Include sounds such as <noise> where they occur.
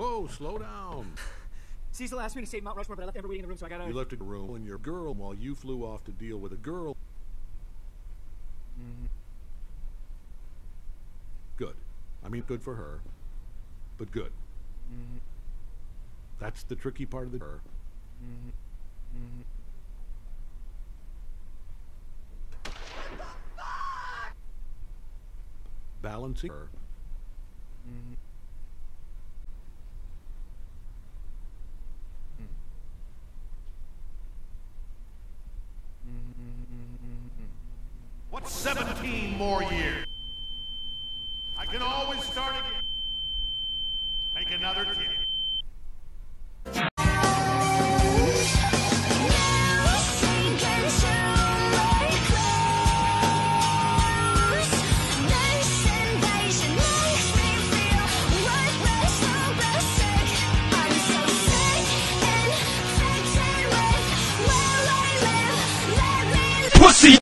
Whoa, slow down. <laughs> Cecil asked me to save Mount Rushmore, but I left Amber waiting in the room, so I got out. You left a room and your girl while you flew off to deal with a girl. Mm-hmm. Good. I mean, good for her, but good. Mm-hmm. That's the tricky part of the her. Mm-hmm. Mm-hmm. Balancing her. 17 more years?